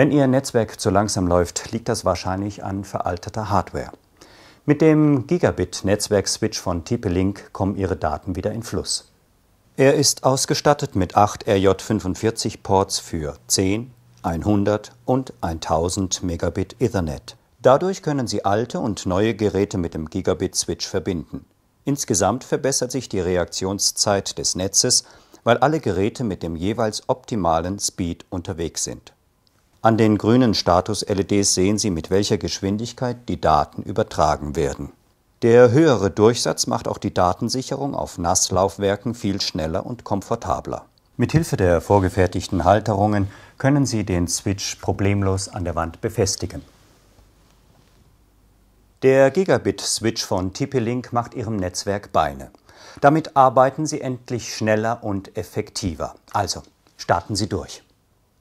Wenn Ihr Netzwerk zu langsam läuft, liegt das wahrscheinlich an veralteter Hardware. Mit dem Gigabit-Netzwerkswitch von TP-Link kommen Ihre Daten wieder in Fluss. Er ist ausgestattet mit 8 RJ45-Ports für 10, 100 und 1000 Megabit Ethernet. Dadurch können Sie alte und neue Geräte mit dem Gigabit-Switch verbinden. Insgesamt verbessert sich die Reaktionszeit des Netzes, weil alle Geräte mit dem jeweils optimalen Speed unterwegs sind. An den grünen Status-LEDs sehen Sie, mit welcher Geschwindigkeit die Daten übertragen werden. Der höhere Durchsatz macht auch die Datensicherung auf Nasslaufwerken viel schneller und komfortabler. Mithilfe der vorgefertigten Halterungen können Sie den Switch problemlos an der Wand befestigen. Der Gigabit-Switch von TP-Link macht Ihrem Netzwerk Beine. Damit arbeiten Sie endlich schneller und effektiver. Also, starten Sie durch.